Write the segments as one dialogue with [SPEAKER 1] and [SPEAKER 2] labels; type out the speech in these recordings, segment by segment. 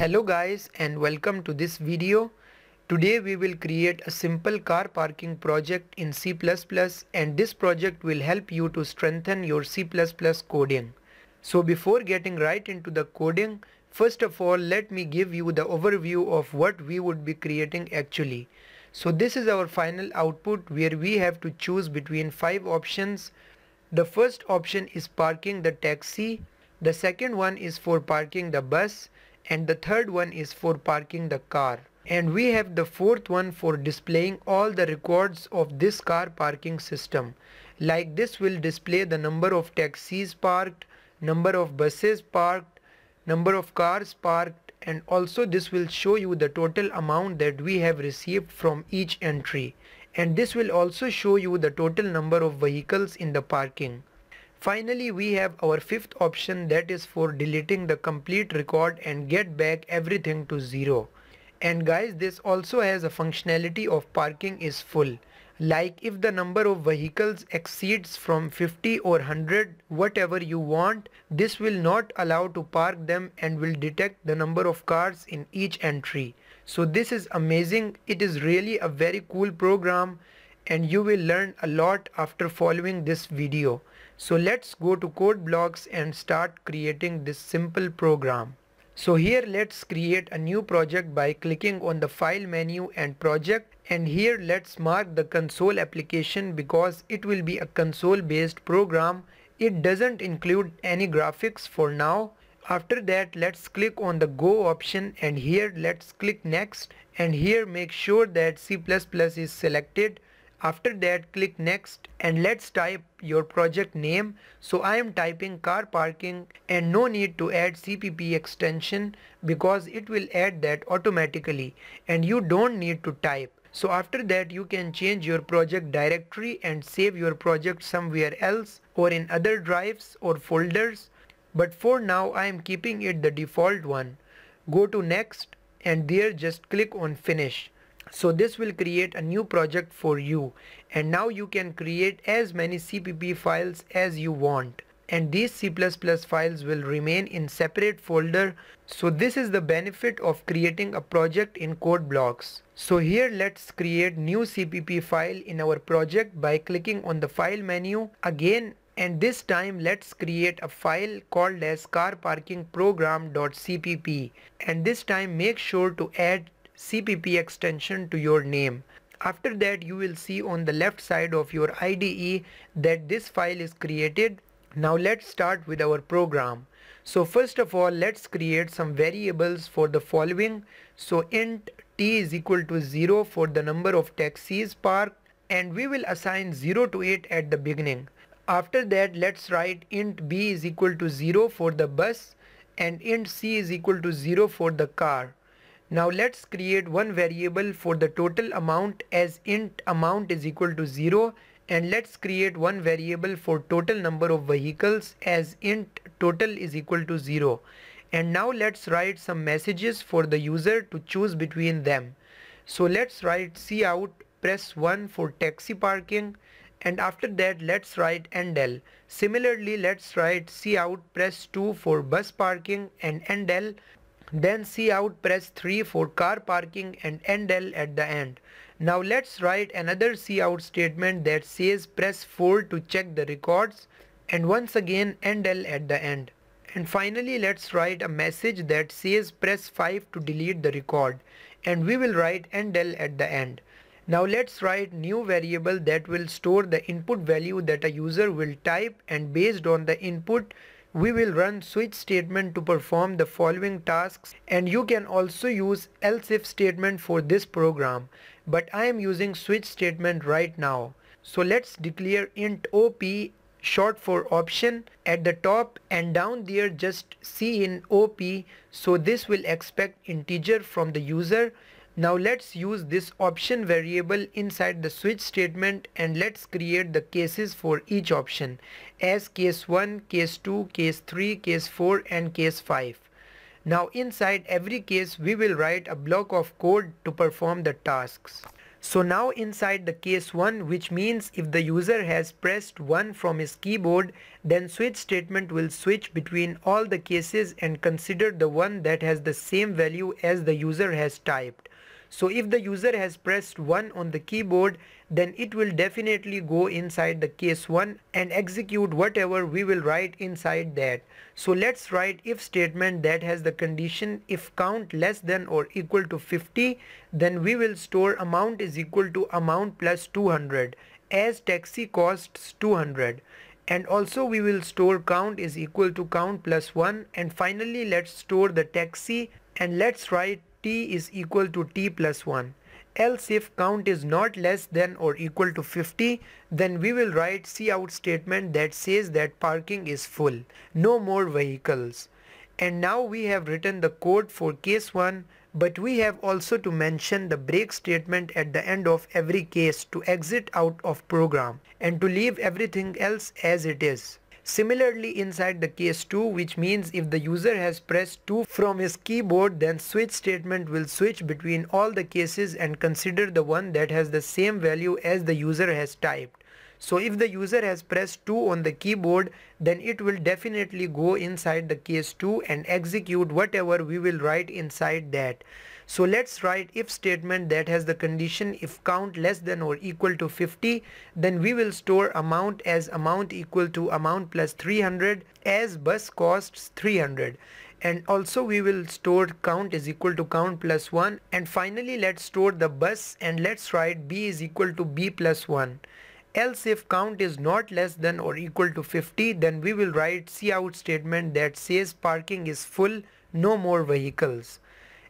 [SPEAKER 1] Hello guys and welcome to this video. Today we will create a simple car parking project in C++ and this project will help you to strengthen your C++ coding. So before getting right into the coding, first of all let me give you the overview of what we would be creating actually. So this is our final output where we have to choose between 5 options. The first option is parking the taxi, the second one is for parking the bus and the third one is for parking the car. And we have the fourth one for displaying all the records of this car parking system. Like this will display the number of taxis parked, number of buses parked, number of cars parked and also this will show you the total amount that we have received from each entry. And this will also show you the total number of vehicles in the parking. Finally, we have our fifth option that is for deleting the complete record and get back everything to zero. And guys, this also has a functionality of parking is full. Like if the number of vehicles exceeds from 50 or 100, whatever you want, this will not allow to park them and will detect the number of cars in each entry. So this is amazing. It is really a very cool program and you will learn a lot after following this video. So let's go to code blocks and start creating this simple program. So here let's create a new project by clicking on the file menu and project and here let's mark the console application because it will be a console based program. It doesn't include any graphics for now. After that let's click on the go option and here let's click next and here make sure that C++ is selected after that click next and let's type your project name. So I am typing car parking and no need to add CPP extension because it will add that automatically and you don't need to type. So after that you can change your project directory and save your project somewhere else or in other drives or folders. But for now I am keeping it the default one. Go to next and there just click on finish. So this will create a new project for you. And now you can create as many CPP files as you want. And these C++ files will remain in separate folder. So this is the benefit of creating a project in code blocks. So here let's create new CPP file in our project by clicking on the file menu again. And this time let's create a file called as carparkingprogram.cpp and this time make sure to add CPP extension to your name. After that you will see on the left side of your IDE that this file is created. Now let's start with our program. So first of all let's create some variables for the following. So int t is equal to 0 for the number of taxis parked and we will assign 0 to it at the beginning. After that let's write int b is equal to 0 for the bus and int c is equal to 0 for the car. Now let's create one variable for the total amount as int amount is equal to 0 and let's create one variable for total number of vehicles as int total is equal to 0 and now let's write some messages for the user to choose between them. So let's write cout press 1 for taxi parking and after that let's write endl. Similarly let's write cout press 2 for bus parking and endl then cout press 3 for car parking and endl at the end. Now let's write another cout statement that says press 4 to check the records and once again endl at the end. And finally let's write a message that says press 5 to delete the record and we will write endl at the end. Now let's write new variable that will store the input value that a user will type and based on the input we will run switch statement to perform the following tasks and you can also use else if statement for this program but I am using switch statement right now. So let's declare int op short for option at the top and down there just cin op so this will expect integer from the user now let's use this option variable inside the switch statement and let's create the cases for each option as case 1, case 2, case 3, case 4 and case 5. Now inside every case we will write a block of code to perform the tasks. So now inside the case 1 which means if the user has pressed 1 from his keyboard then switch statement will switch between all the cases and consider the one that has the same value as the user has typed. So if the user has pressed 1 on the keyboard then it will definitely go inside the case 1 and execute whatever we will write inside that. So let's write if statement that has the condition if count less than or equal to 50 then we will store amount is equal to amount plus 200 as taxi costs 200 and also we will store count is equal to count plus 1 and finally let's store the taxi and let's write t is equal to t plus 1 else if count is not less than or equal to 50 then we will write cout statement that says that parking is full. No more vehicles. And now we have written the code for case 1 but we have also to mention the break statement at the end of every case to exit out of program and to leave everything else as it is Similarly inside the case 2 which means if the user has pressed 2 from his keyboard then switch statement will switch between all the cases and consider the one that has the same value as the user has typed. So if the user has pressed 2 on the keyboard then it will definitely go inside the case 2 and execute whatever we will write inside that. So let's write if statement that has the condition if count less than or equal to 50 then we will store amount as amount equal to amount plus 300 as bus costs 300 and also we will store count is equal to count plus 1 and finally let's store the bus and let's write b is equal to b plus 1 else if count is not less than or equal to 50 then we will write cout statement that says parking is full no more vehicles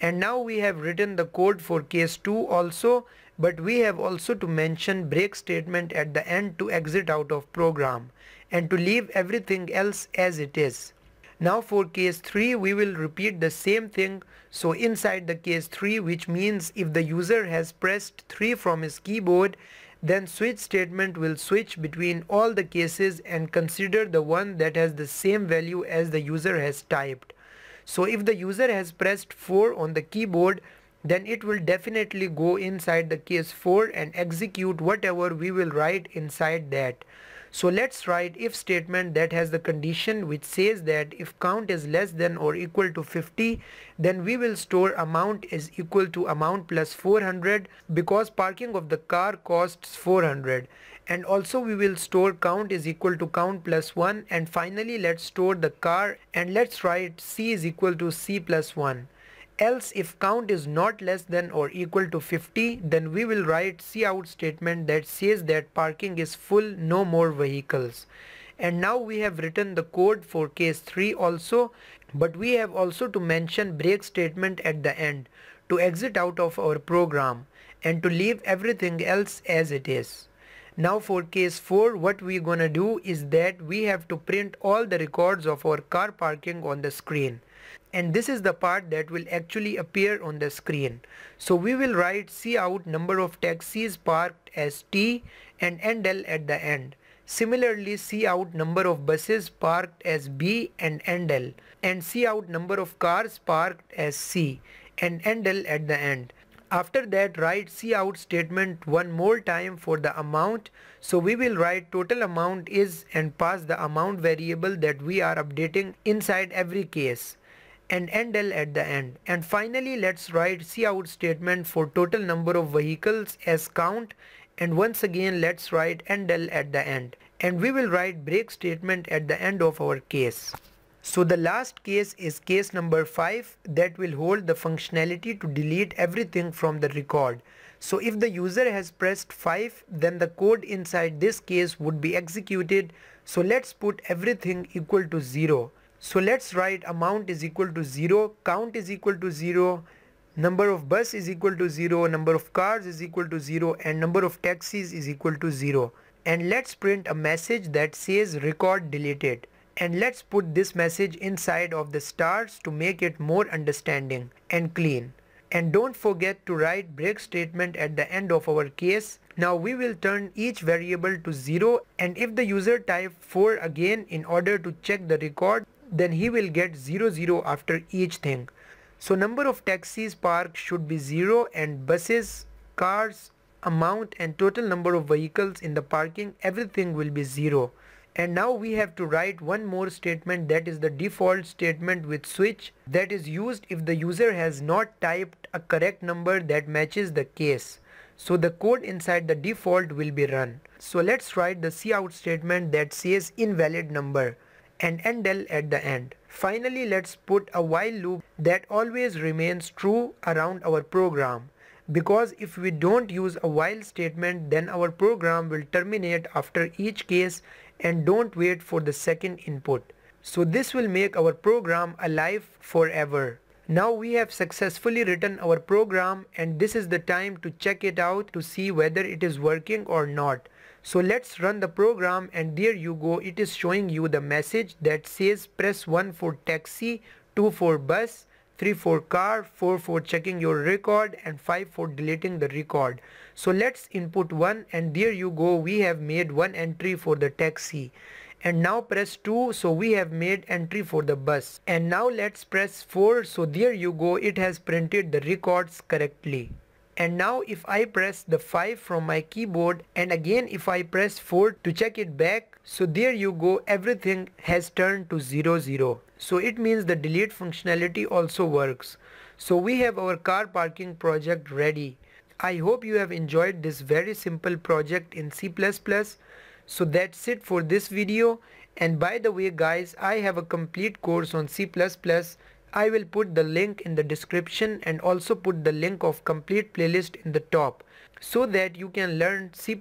[SPEAKER 1] and now we have written the code for case 2 also but we have also to mention break statement at the end to exit out of program and to leave everything else as it is. Now for case 3 we will repeat the same thing so inside the case 3 which means if the user has pressed 3 from his keyboard then switch statement will switch between all the cases and consider the one that has the same value as the user has typed. So if the user has pressed 4 on the keyboard then it will definitely go inside the case 4 and execute whatever we will write inside that. So let's write if statement that has the condition which says that if count is less than or equal to 50 then we will store amount is equal to amount plus 400 because parking of the car costs 400 and also we will store count is equal to count plus 1 and finally let's store the car and let's write c is equal to c plus 1 else if count is not less than or equal to 50 then we will write cout statement that says that parking is full no more vehicles and now we have written the code for case 3 also but we have also to mention break statement at the end to exit out of our program and to leave everything else as it is. Now for case 4 what we're gonna do is that we have to print all the records of our car parking on the screen and this is the part that will actually appear on the screen. So we will write cout number of taxis parked as T and endl at the end. Similarly cout number of buses parked as B and endl and cout number of cars parked as C and endl at the end. After that write cout statement one more time for the amount. So we will write total amount is and pass the amount variable that we are updating inside every case and endl at the end. And finally let's write cout statement for total number of vehicles as count and once again let's write endl at the end. And we will write break statement at the end of our case. So the last case is case number 5 that will hold the functionality to delete everything from the record. So if the user has pressed 5 then the code inside this case would be executed. So let's put everything equal to 0. So let's write amount is equal to 0, count is equal to 0, number of bus is equal to 0, number of cars is equal to 0 and number of taxis is equal to 0. And let's print a message that says record deleted and let's put this message inside of the stars to make it more understanding and clean. And don't forget to write break statement at the end of our case. Now we will turn each variable to 0 and if the user type 4 again in order to check the record then he will get 0 0 after each thing. So number of taxis parked should be 0 and buses, cars, amount and total number of vehicles in the parking everything will be 0 and now we have to write one more statement that is the default statement with switch that is used if the user has not typed a correct number that matches the case. So the code inside the default will be run. So let's write the cout statement that says invalid number and endl at the end. Finally let's put a while loop that always remains true around our program because if we don't use a while statement then our program will terminate after each case and don't wait for the second input. So this will make our program alive forever. Now we have successfully written our program and this is the time to check it out to see whether it is working or not. So let's run the program and there you go it is showing you the message that says press 1 for taxi, 2 for bus, 3 for car, 4 for checking your record and 5 for deleting the record. So let's input 1 and there you go we have made one entry for the taxi. And now press 2 so we have made entry for the bus. And now let's press 4 so there you go it has printed the records correctly. And now if I press the 5 from my keyboard and again if I press 4 to check it back so there you go everything has turned to 0 0. So it means the delete functionality also works. So we have our car parking project ready. I hope you have enjoyed this very simple project in C++. So that's it for this video. And by the way guys, I have a complete course on C++. I will put the link in the description and also put the link of complete playlist in the top so that you can learn C++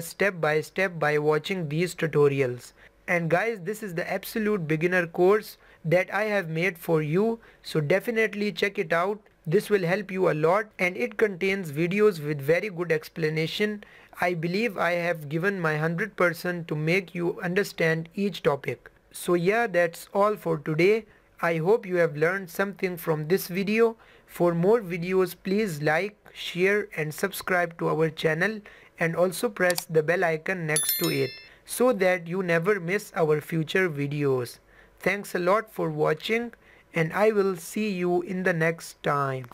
[SPEAKER 1] step by step by watching these tutorials. And guys, this is the absolute beginner course that I have made for you. So definitely check it out. This will help you a lot and it contains videos with very good explanation. I believe I have given my 100% to make you understand each topic. So yeah, that's all for today. I hope you have learned something from this video. For more videos, please like, share and subscribe to our channel and also press the bell icon next to it so that you never miss our future videos. Thanks a lot for watching and I will see you in the next time.